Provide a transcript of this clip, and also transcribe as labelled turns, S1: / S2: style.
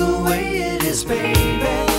S1: The way it is, baby.